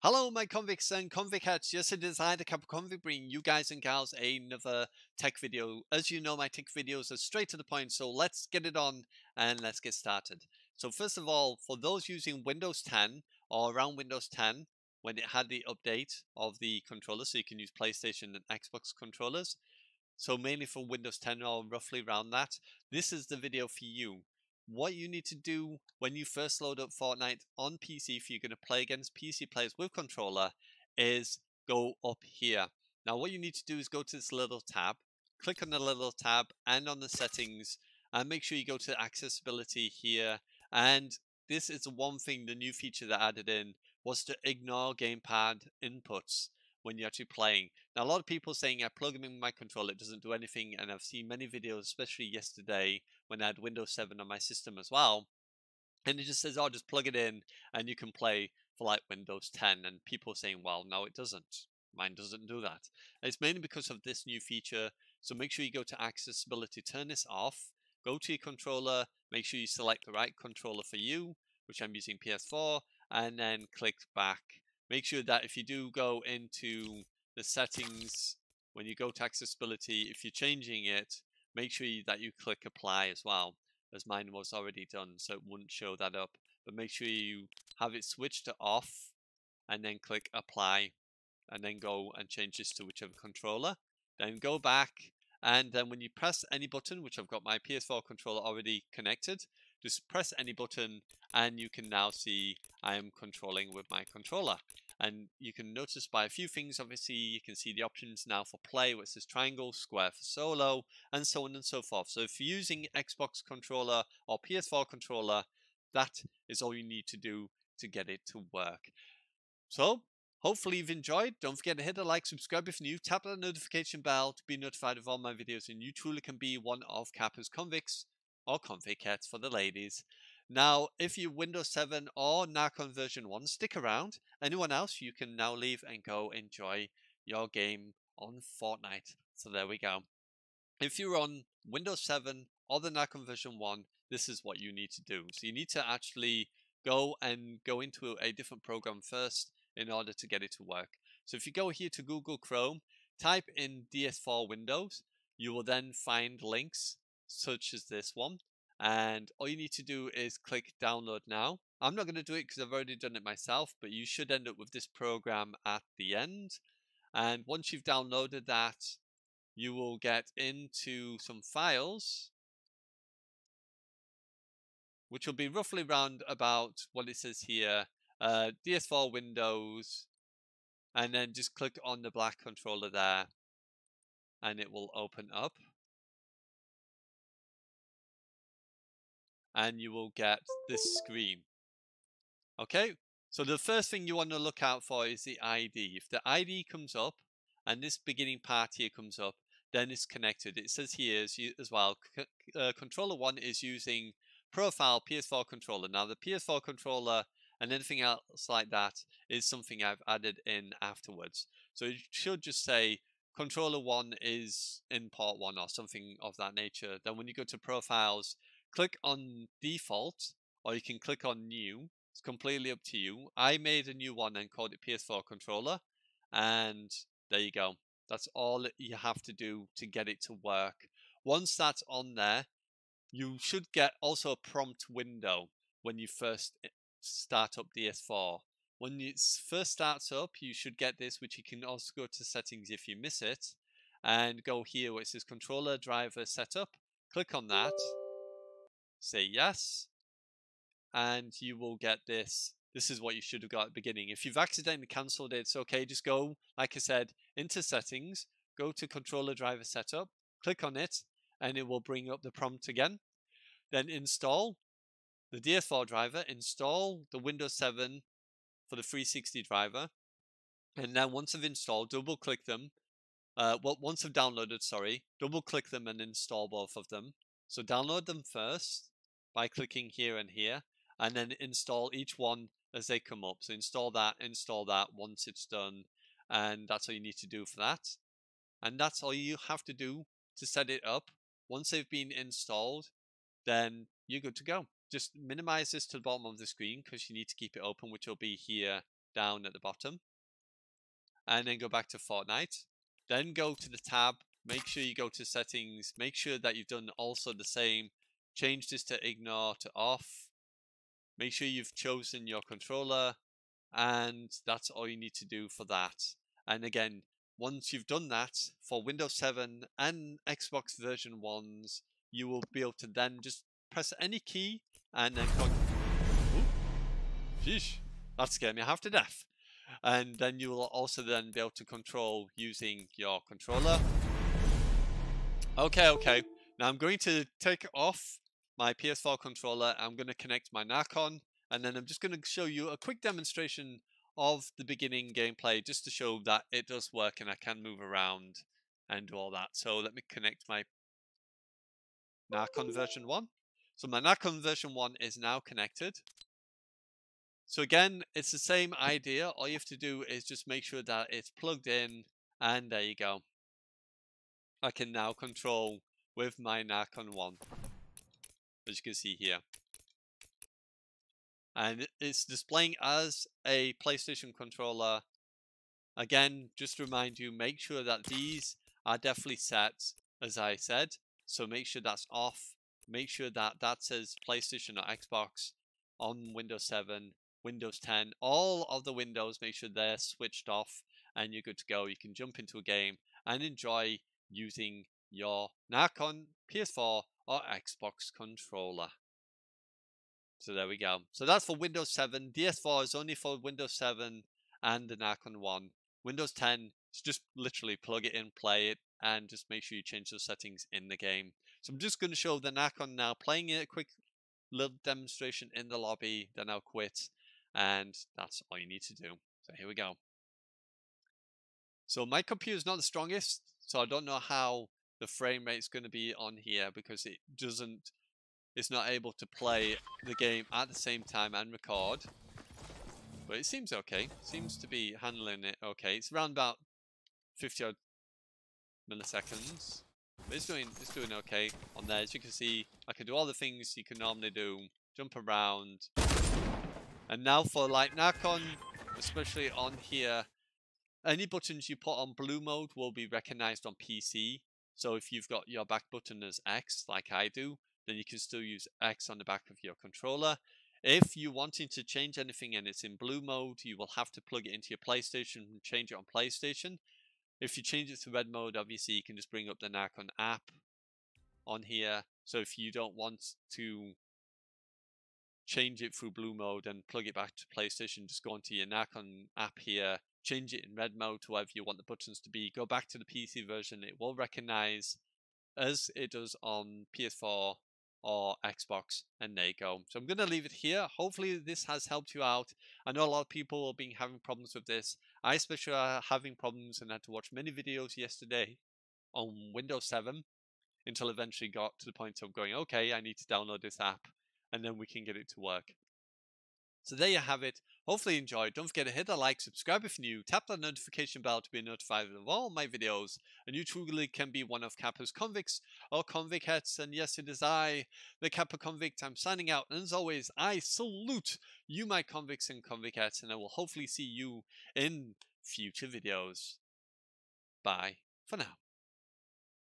Hello, my convicts and convict hats. Yes, it is I, the Kappa Convict, bringing you guys and gals another tech video. As you know, my tech videos are straight to the point, so let's get it on and let's get started. So first of all, for those using Windows 10 or around Windows 10, when it had the update of the controller, so you can use PlayStation and Xbox controllers, so mainly for Windows 10 or roughly around that, this is the video for you what you need to do when you first load up Fortnite on PC if you're going to play against PC players with controller is go up here. Now what you need to do is go to this little tab, click on the little tab and on the settings and make sure you go to accessibility here and this is one thing the new feature that added in was to ignore gamepad inputs when you're actually playing. Now, a lot of people saying I plug them in my controller, it doesn't do anything, and I've seen many videos, especially yesterday when I had Windows 7 on my system as well, and it just says, "Oh, just plug it in, and you can play for like Windows 10." And people saying, "Well, no, it doesn't. Mine doesn't do that." And it's mainly because of this new feature. So make sure you go to accessibility, turn this off, go to your controller, make sure you select the right controller for you, which I'm using PS4, and then click back make sure that if you do go into the settings, when you go to accessibility, if you're changing it, make sure that you click apply as well, as mine was already done, so it wouldn't show that up. But make sure you have it switched to off, and then click apply, and then go and change this to whichever controller. Then go back, and then when you press any button, which I've got my PS4 controller already connected, just press any button and you can now see I am controlling with my controller. And you can notice by a few things, obviously, you can see the options now for play, which is triangle, square for solo, and so on and so forth. So if you're using Xbox controller or PS4 controller, that is all you need to do to get it to work. So, hopefully you've enjoyed. Don't forget to hit the like, subscribe if new, tap that notification bell to be notified of all my videos, and you truly can be one of Kappa's convicts or convict cats for the ladies. Now, if you Windows 7 or Nacon version 1, stick around. Anyone else, you can now leave and go enjoy your game on Fortnite. So there we go. If you're on Windows 7 or the Nacon version 1, this is what you need to do. So you need to actually go and go into a different program first in order to get it to work. So if you go here to Google Chrome, type in DS4 Windows, you will then find links such as this one and all you need to do is click download now. I'm not going to do it because I've already done it myself, but you should end up with this program at the end. And once you've downloaded that, you will get into some files, which will be roughly around about what it says here, uh, DS4 Windows, and then just click on the black controller there, and it will open up. and you will get this screen. Okay, so the first thing you want to look out for is the ID. If the ID comes up and this beginning part here comes up, then it's connected. It says here as, as well, uh, controller 1 is using profile PS4 controller. Now the PS4 controller and anything else like that is something I've added in afterwards. So it should just say controller 1 is in port 1 or something of that nature. Then when you go to profiles, click on default or you can click on new. It's completely up to you. I made a new one and called it PS4 controller. And there you go. That's all you have to do to get it to work. Once that's on there, you should get also a prompt window when you first start up DS4. When it first starts up, you should get this, which you can also go to settings if you miss it, and go here where it says controller driver setup. Click on that say yes, and you will get this. This is what you should have got at the beginning. If you've accidentally cancelled it, it's okay. Just go, like I said, into settings, go to controller driver setup, click on it, and it will bring up the prompt again. Then install the DS4 driver, install the Windows 7 for the 360 driver, and then once I've installed, double click them. Uh, well, once I've downloaded, sorry, double click them and install both of them. So download them first by clicking here and here, and then install each one as they come up. So install that, install that once it's done, and that's all you need to do for that. And that's all you have to do to set it up. Once they've been installed, then you're good to go. Just minimize this to the bottom of the screen because you need to keep it open, which will be here down at the bottom. And then go back to Fortnite. Then go to the tab. Make sure you go to settings. Make sure that you've done also the same. Change this to ignore to off. Make sure you've chosen your controller. And that's all you need to do for that. And again, once you've done that for Windows 7 and Xbox version 1s, you will be able to then just press any key and then go. Sheesh, that scared me half to death. And then you will also then be able to control using your controller. Okay, okay. Now I'm going to take off my PS4 controller. I'm going to connect my Nacon. And then I'm just going to show you a quick demonstration of the beginning gameplay just to show that it does work and I can move around and do all that. So let me connect my Nacon version 1. So my Nacon version 1 is now connected. So again, it's the same idea. All you have to do is just make sure that it's plugged in and there you go. I can now control with my Nacon 1. As you can see here. And it's displaying as a PlayStation controller. Again, just to remind you, make sure that these are definitely set, as I said. So make sure that's off. Make sure that that says PlayStation or Xbox on Windows 7 Windows 10, all of the windows, make sure they're switched off and you're good to go. You can jump into a game and enjoy using your Nacon PS4 or Xbox controller. So there we go. So that's for Windows 7. DS4 is only for Windows 7 and the Nacon 1. Windows 10 is just literally plug it in, play it, and just make sure you change those settings in the game. So I'm just going to show the Nacon now, playing it a quick little demonstration in the lobby, then I'll quit and that's all you need to do. So here we go. So my computer is not the strongest, so I don't know how the frame rate is going to be on here because it doesn't, it's not able to play the game at the same time and record. But it seems okay. Seems to be handling it okay. It's around about 50 odd milliseconds. But it's doing it's doing okay on there. As you can see, I can do all the things you can normally do. Jump around, and now for like Nacon, especially on here, any buttons you put on blue mode will be recognized on PC. So if you've got your back button as X, like I do, then you can still use X on the back of your controller. If you're wanting to change anything and it's in blue mode, you will have to plug it into your PlayStation and change it on PlayStation. If you change it to red mode, obviously you can just bring up the Nacon app on here. So if you don't want to change it through blue mode and plug it back to PlayStation. Just go onto your Nacon app here, change it in red mode to wherever you want the buttons to be. Go back to the PC version. It will recognize as it does on PS4 or Xbox, and there you go. So I'm going to leave it here. Hopefully this has helped you out. I know a lot of people have been having problems with this. I especially are having problems and had to watch many videos yesterday on Windows 7 until eventually got to the point of going, okay, I need to download this app and then we can get it to work. So there you have it. Hopefully you enjoyed. Don't forget to hit that like, subscribe if new, tap that notification bell to be notified of all my videos. And you truly can be one of Kappa's convicts or convicts. And yes, it is I, the Kappa convict. I'm signing out. And as always, I salute you, my convicts and convicts. And I will hopefully see you in future videos. Bye for now.